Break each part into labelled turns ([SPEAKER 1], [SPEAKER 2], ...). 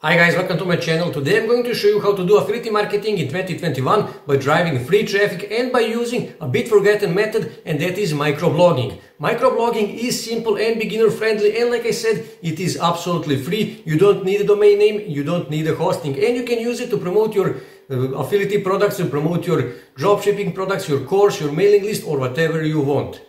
[SPEAKER 1] Hi guys, welcome to my channel. Today I'm going to show you how to do affiliate marketing in 2021 by driving free traffic and by using a bit forgotten method and that is microblogging. Microblogging is simple and beginner friendly and like I said, it is absolutely free. You don't need a domain name, you don't need a hosting and you can use it to promote your uh, affiliate products, to promote your dropshipping products, your course, your mailing list or whatever you want.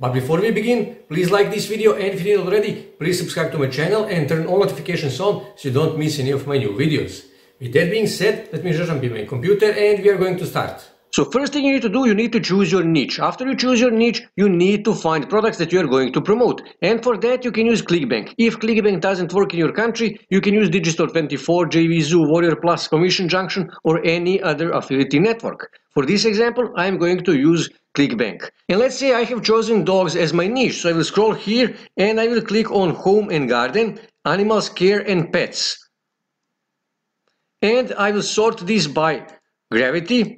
[SPEAKER 1] But before we begin, please like this video and if you didn't already, please subscribe to my channel and turn all notifications on so you don't miss any of my new videos. With that being said, let me just jump in my computer and we are going to start. So first thing you need to do, you need to choose your niche. After you choose your niche, you need to find products that you are going to promote. And for that, you can use ClickBank. If ClickBank doesn't work in your country, you can use Digistore24, JVZoo, Warrior Plus, Commission Junction, or any other affiliate network. For this example, I am going to use ClickBank. And let's say I have chosen dogs as my niche. So I will scroll here and I will click on Home and Garden, Animals Care and Pets. And I will sort this by gravity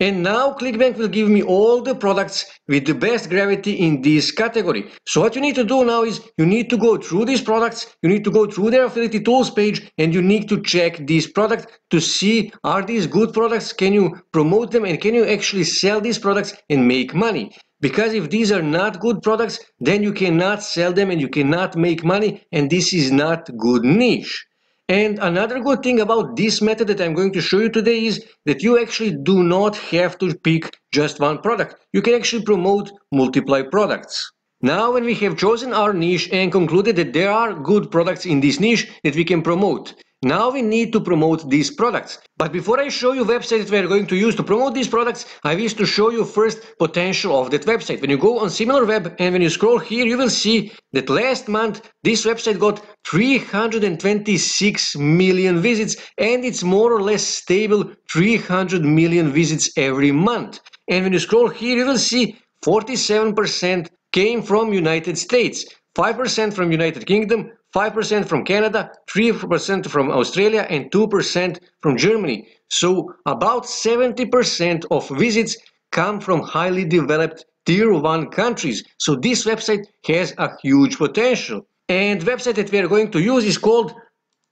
[SPEAKER 1] and now ClickBank will give me all the products with the best gravity in this category. So what you need to do now is you need to go through these products, you need to go through their affiliate tools page and you need to check this product to see are these good products, can you promote them and can you actually sell these products and make money. Because if these are not good products, then you cannot sell them and you cannot make money and this is not good niche. And another good thing about this method that I'm going to show you today is that you actually do not have to pick just one product. You can actually promote multiple products. Now when we have chosen our niche and concluded that there are good products in this niche that we can promote, now we need to promote these products. But before I show you websites we are going to use to promote these products, I wish to show you first potential of that website. When you go on SimilarWeb and when you scroll here, you will see that last month this website got 326 million visits and it's more or less stable 300 million visits every month. And when you scroll here, you will see 47% came from United States, 5% from United Kingdom, 5% from Canada, 3% from Australia, and 2% from Germany. So about 70% of visits come from highly developed tier 1 countries. So this website has a huge potential. And the website that we are going to use is called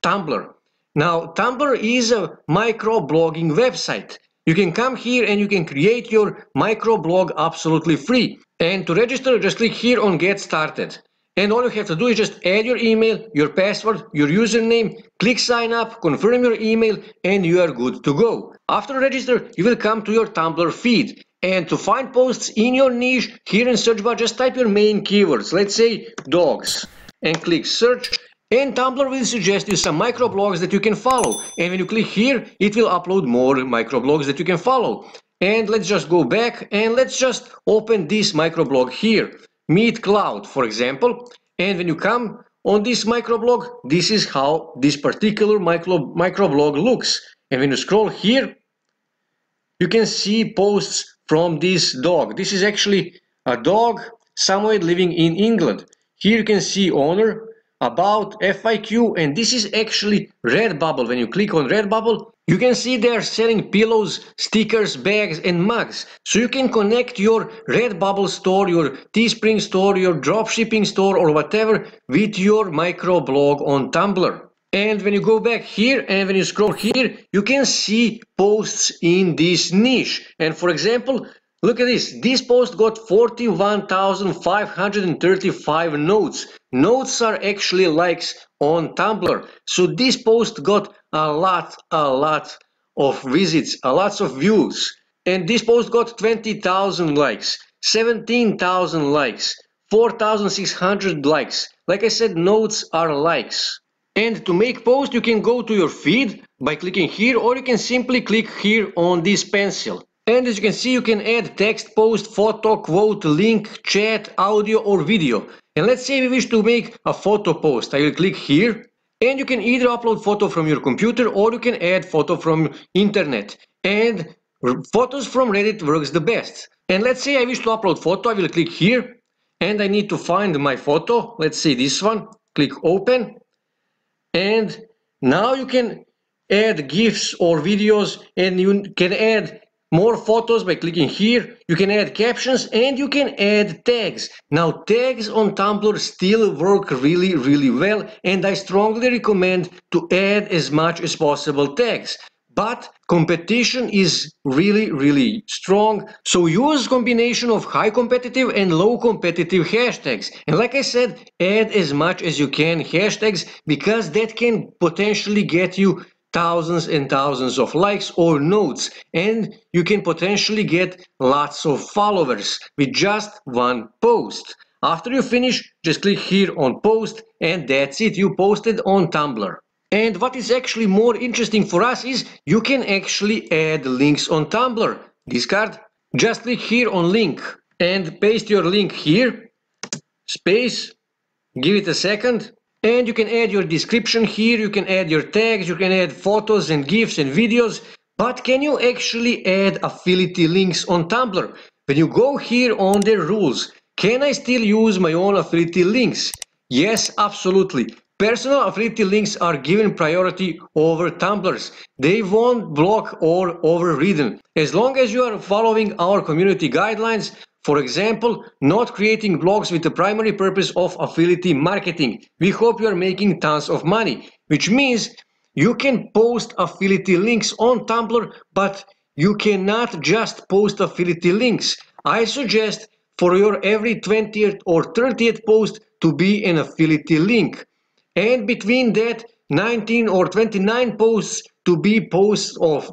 [SPEAKER 1] Tumblr. Now, Tumblr is a microblogging website. You can come here and you can create your microblog absolutely free. And to register, just click here on Get Started. And all you have to do is just add your email, your password, your username, click sign up, confirm your email, and you are good to go. After register, you will come to your Tumblr feed. And to find posts in your niche, here in search bar, just type your main keywords. Let's say dogs. And click search. And Tumblr will suggest you some microblogs that you can follow. And when you click here, it will upload more microblogs that you can follow. And let's just go back and let's just open this microblog here. Meet Cloud, for example. And when you come on this microblog, this is how this particular micro, microblog looks. And when you scroll here, you can see posts from this dog. This is actually a dog somewhere living in England. Here you can see owner, about, FIQ, and this is actually Redbubble. When you click on Redbubble, you can see they are selling pillows, stickers, bags and mugs. So you can connect your Redbubble store, your Teespring store, your dropshipping store or whatever with your microblog on Tumblr. And when you go back here and when you scroll here, you can see posts in this niche. And for example, look at this. This post got 41,535 notes. Notes are actually likes on Tumblr. So this post got a lot, a lot of visits, a lots of views. And this post got 20,000 likes, 17,000 likes, 4,600 likes. Like I said, notes are likes. And to make post, you can go to your feed by clicking here, or you can simply click here on this pencil. And as you can see, you can add text, post, photo, quote, link, chat, audio, or video. And let's say we wish to make a photo post. I will click here and you can either upload photo from your computer or you can add photo from internet. And photos from Reddit works the best. And let's say I wish to upload photo, I will click here and I need to find my photo. Let's say this one, click open. And now you can add GIFs or videos and you can add more photos by clicking here. You can add captions and you can add tags. Now tags on Tumblr still work really, really well and I strongly recommend to add as much as possible tags. But competition is really, really strong. So use combination of high competitive and low competitive hashtags. And like I said, add as much as you can hashtags because that can potentially get you thousands and thousands of likes or notes and you can potentially get lots of followers with just one post. After you finish, just click here on post and that's it, you posted on Tumblr. And what is actually more interesting for us is you can actually add links on Tumblr. Discard, just click here on link and paste your link here, space, give it a second, and you can add your description here, you can add your tags, you can add photos and GIFs and videos. But can you actually add affiliate links on Tumblr? When you go here on the rules, can I still use my own affiliate links? Yes, absolutely. Personal affiliate links are given priority over Tumblr's. They won't block or overridden. As long as you are following our community guidelines, for example, not creating blogs with the primary purpose of affiliate marketing. We hope you are making tons of money, which means you can post affiliate links on Tumblr, but you cannot just post affiliate links. I suggest for your every 20th or 30th post to be an affiliate link. And between that, 19 or 29 posts to be posts of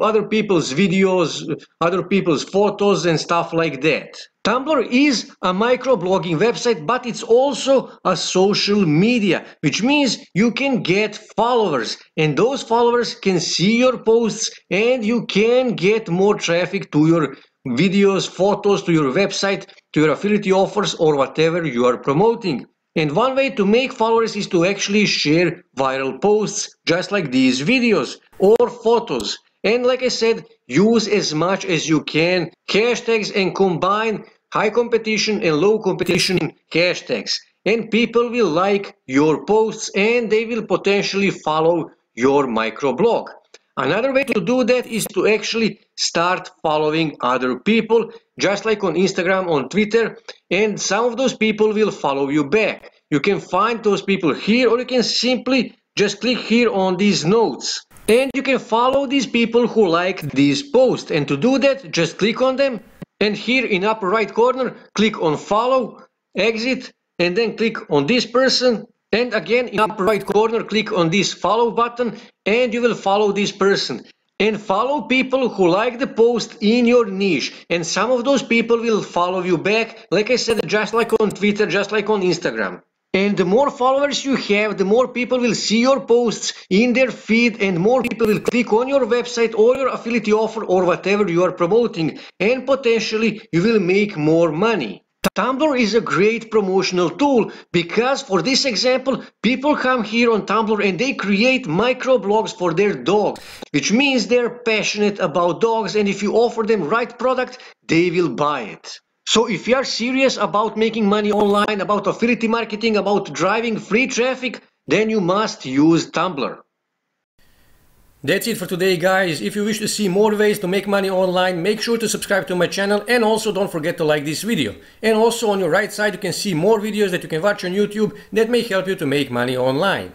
[SPEAKER 1] other people's videos, other people's photos and stuff like that. Tumblr is a microblogging website, but it's also a social media, which means you can get followers and those followers can see your posts and you can get more traffic to your videos, photos, to your website, to your affiliate offers or whatever you are promoting. And one way to make followers is to actually share viral posts, just like these videos or photos. And like I said, use as much as you can hashtags and combine high competition and low competition hashtags. And people will like your posts and they will potentially follow your microblog. Another way to do that is to actually start following other people, just like on Instagram, on Twitter, and some of those people will follow you back. You can find those people here or you can simply just click here on these notes. And you can follow these people who like these posts. And to do that, just click on them. And here in upper right corner, click on follow, exit, and then click on this person and again, in upper right corner, click on this follow button and you will follow this person. And follow people who like the post in your niche. And some of those people will follow you back, like I said, just like on Twitter, just like on Instagram. And the more followers you have, the more people will see your posts in their feed and more people will click on your website or your affiliate offer or whatever you are promoting. And potentially you will make more money. Tumblr is a great promotional tool because for this example, people come here on Tumblr and they create microblogs for their dog, which means they're passionate about dogs and if you offer them right product, they will buy it. So if you are serious about making money online, about affiliate marketing, about driving free traffic, then you must use Tumblr. That's it for today guys. If you wish to see more ways to make money online, make sure to subscribe to my channel and also don't forget to like this video. And also on your right side you can see more videos that you can watch on YouTube that may help you to make money online.